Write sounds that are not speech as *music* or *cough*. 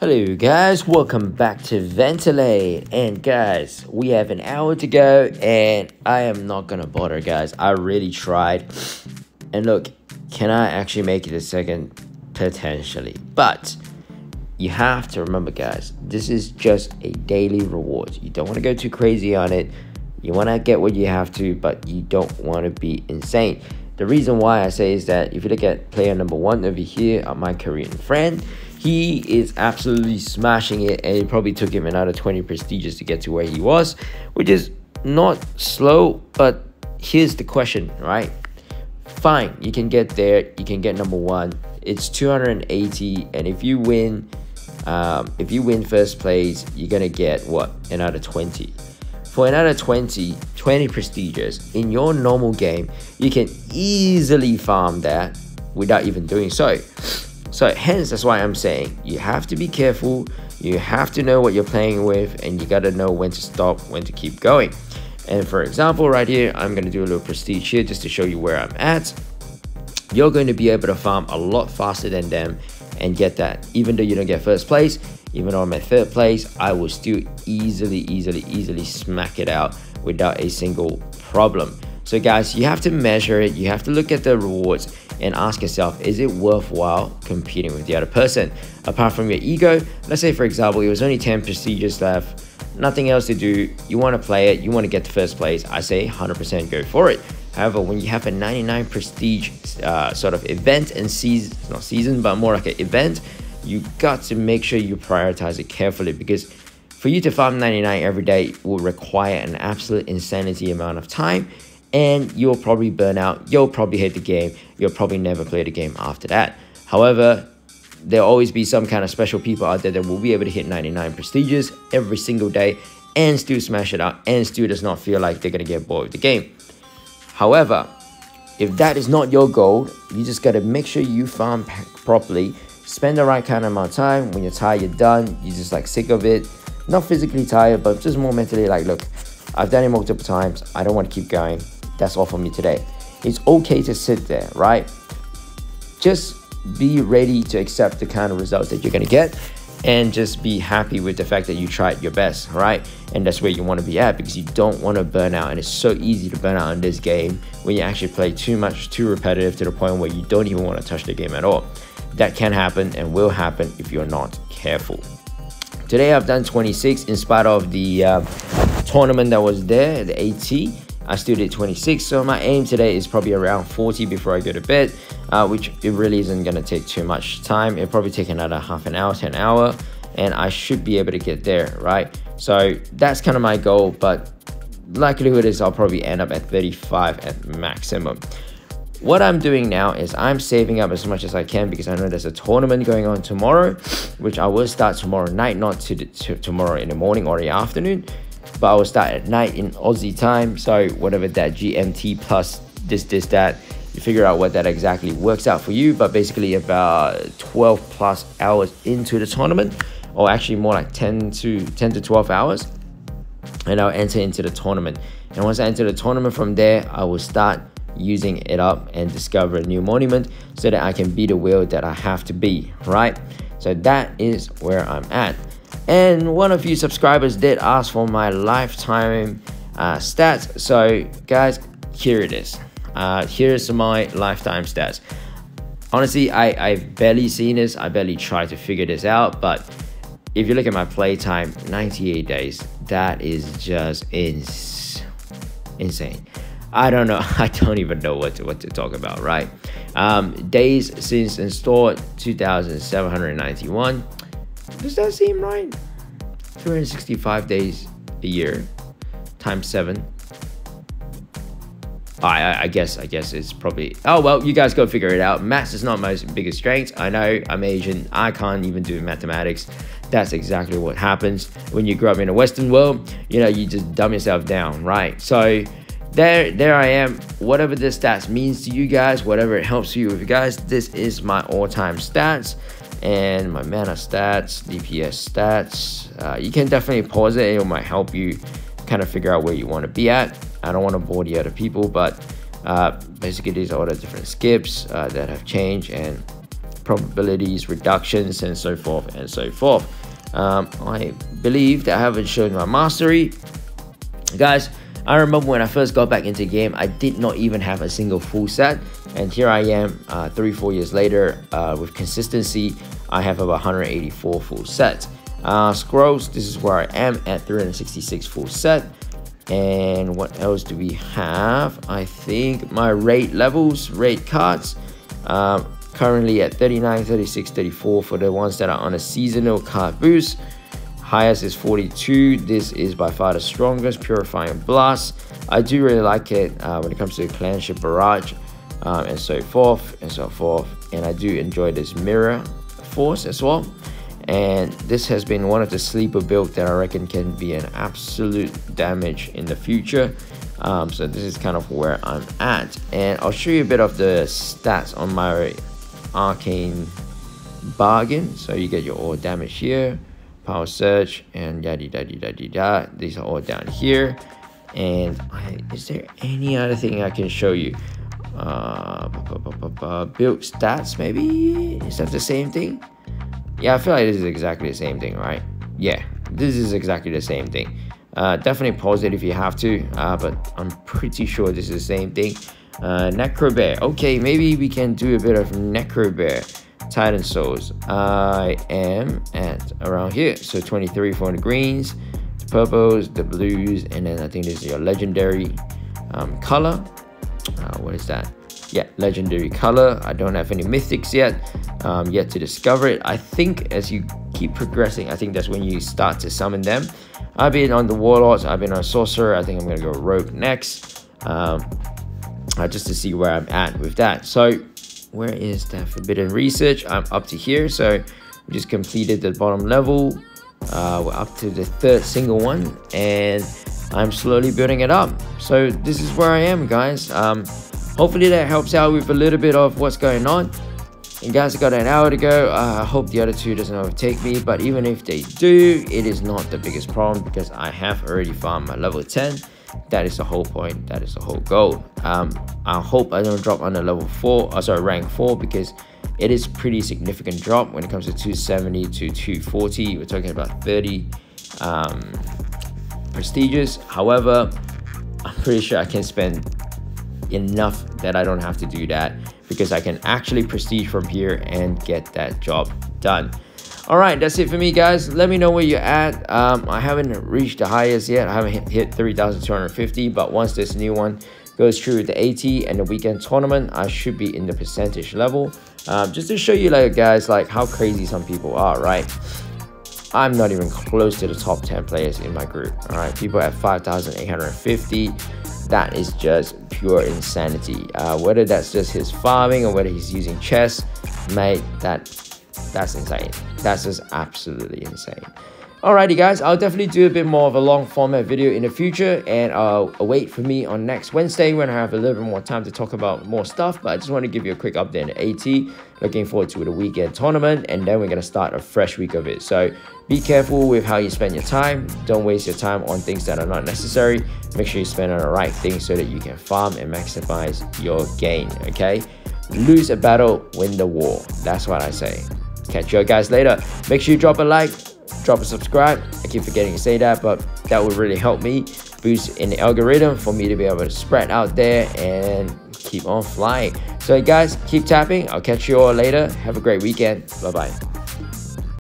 Hello guys, welcome back to VentiL8te. And guys, we have an hour to go and I am not gonna bother guys. I really tried. And look, can I actually make it a second? Potentially. But you have to remember guys, this is just a daily reward. You don't want to go too crazy on it. You want to get what you have to, but you don't want to be insane. The reason why I say is that if you look at player number one over here, uh, my Korean friend, he is absolutely smashing it and it probably took him another 20 prestiges to get to where he was, which is not slow, but here's the question, right? Fine, you can get there, you can get number one. It's 280, and if you win, um, if you win first place, you're gonna get what? Another 20 for another 20, 20 prestiges in your normal game, you can easily farm that without even doing so. So hence that's why I'm saying you have to be careful, you have to know what you're playing with and you gotta know when to stop, when to keep going. And for example, right here, I'm gonna do a little prestige here just to show you where I'm at. You're going to be able to farm a lot faster than them and get that. Even though you don't get first place, even though I'm at third place, I will still easily, easily, easily smack it out without a single problem. So guys, you have to measure it, you have to look at the rewards and ask yourself, is it worthwhile competing with the other person? Apart from your ego, let's say for example, it was only 10 prestiges left, nothing else to do, you want to play it, you want to get to first place, I say 100% go for it. However, when you have a 99 prestige uh, sort of event and season, not season, but more like an event, you got to make sure you prioritize it carefully because for you to farm 99 every day will require an absolute insanity amount of time and you'll probably burn out, you'll probably hate the game, you'll probably never play the game after that. However, there'll always be some kind of special people out there that will be able to hit 99 prestiges every single day and still smash it out and still does not feel like they're gonna get bored with the game. However, if that is not your goal, you just gotta make sure you farm properly, spend the right kind of amount of time. When you're tired, you're done. You're just like sick of it. Not physically tired, but just more mentally like, look, I've done it multiple times. I don't want to keep going. That's all for me today. It's okay to sit there, right? Just be ready to accept the kind of results that you're gonna get and just be happy with the fact that you tried your best, right? And that's where you want to be at because you don't want to burn out. And it's so easy to burn out in this game when you actually play too much, too repetitive to the point where you don't even want to touch the game at all. That can happen and will happen if you're not careful. Today I've done 26 in spite of the uh, tournament that was there, the AT. I still did 26, so my aim today is probably around 40 before I go to bed, uh, which it really isn't gonna take too much time. It'll probably take another half an hour to an hour, and I should be able to get there, right? So that's kind of my goal, but likelihood is I'll probably end up at 35 at maximum. What I'm doing now is I'm saving up as much as I can because I know there's a tournament going on tomorrow, which I will start tomorrow night, not to, to tomorrow in the morning or the afternoon but I will start at night in Aussie time. So whatever that GMT plus this, this, that, you figure out what that exactly works out for you. But basically about 12 plus hours into the tournament, or actually more like 10 to 10 to 12 hours, and I'll enter into the tournament. And once I enter the tournament from there, I will start using it up and discover a new monument so that I can be the whale that I have to be, right? So that is where I'm at. And one of you subscribers did ask for my lifetime uh, stats. So, guys, here it is. Uh, here's my lifetime stats. Honestly, I, I've barely seen this. I barely tried to figure this out. But if you look at my playtime, 98 days, that is just ins- insane. I don't know. *laughs* I don't even know what to, what to talk about, right? Um, days since installed, 2,791. Does that seem right? 365 days a year times seven. I, I guess I guess it's probably oh well you guys go figure it out. Maths is not my biggest strength. I know I'm Asian. I can't even do mathematics. That's exactly what happens when you grow up in a Western world. You know you just dumb yourself down, right? So there there I am. Whatever the stats means to you guys, whatever it helps you with, you guys. This is my all-time stats and my mana stats, DPS stats. Uh, you can definitely pause it, it might help you kind of figure out where you want to be at. I don't want to bore the other people, but uh, basically these are all the different skips uh, that have changed and probabilities, reductions, and so forth and so forth. Um, I believe that I haven't shown my mastery. Guys, I remember when I first got back into the game, I did not even have a single full set. And here I am, uh, three, four years later, uh, with consistency, I have about 184 full sets. Uh, scrolls, this is where I am at 366 full set. And what else do we have? I think my rate levels, rate cards, um, currently at 39, 36, 34 for the ones that are on a seasonal card boost. Highest is 42. This is by far the strongest, Purifying Blast. I do really like it uh, when it comes to the Clanship Barrage um, and so forth and so forth. And I do enjoy this Mirror Force as well. And this has been one of the sleeper builds that I reckon can be an absolute damage in the future. Um, so this is kind of where I'm at. And I'll show you a bit of the stats on my Arcane Bargain. So you get your all damage here power search and yada yada yada yada these are all down here. And I, is there any other thing I can show you? Uh, build stats maybe? Is that the same thing? Yeah I feel like this is exactly the same thing right? Yeah this is exactly the same thing. Uh, definitely pause it if you have to uh, but I'm pretty sure this is the same thing. Uh, Necro Bear. Okay maybe we can do a bit of Necro Bear Titan Souls. I am at around here. So 23 for the greens, the purples, the blues, and then I think this is your legendary um, color. Uh, what is that? Yeah, legendary color. I don't have any mythics yet, um, yet to discover it. I think as you keep progressing, I think that's when you start to summon them. I've been on the warlords, I've been on sorcerer. I think I'm gonna go rogue next, um, uh, just to see where I'm at with that. So where is that forbidden research? I'm up to here. So we just completed the bottom level. Uh, we're up to the third single one and i'm slowly building it up. So this is where i am guys. Um, hopefully that helps out with a little bit of what's going on. You guys got an hour to go. Uh, i hope the other two doesn't overtake me but even if they do it is not the biggest problem because i have already farmed my level 10 that is the whole point. That is the whole goal. Um, i hope i don't drop under level 4 uh, sorry rank 4 because it is pretty significant drop when it comes to 270 to 240 we're talking about 30 um, prestiges. However i'm pretty sure i can spend enough that i don't have to do that because i can actually prestige from here and get that job done all right that's it for me guys. Let me know where you're at. Um, i haven't reached the highest yet. I haven't hit, hit 3250 but once this new one goes through the AT and the weekend tournament i should be in the percentage level. Um, just to show you like guys like how crazy some people are right? I'm not even close to the top 10 players in my group all right? People at 5850 that is just pure insanity. Uh, whether that's just his farming or whether he's using chess mate that that's insane. That's just absolutely insane. Alrighty guys, I'll definitely do a bit more of a long format video in the future and uh, await for me on next Wednesday when I have a little bit more time to talk about more stuff. But I just want to give you a quick update on AT. Looking forward to the weekend tournament and then we're going to start a fresh week of it. So be careful with how you spend your time. Don't waste your time on things that are not necessary. Make sure you spend on the right things so that you can farm and maximize your gain, okay? Lose a battle, win the war. That's what I say. Catch you guys later. Make sure you drop a like, drop a subscribe. I keep forgetting to say that, but that would really help me boost in the algorithm for me to be able to spread out there and keep on flying. So guys, keep tapping. I'll catch you all later. Have a great weekend. Bye-bye.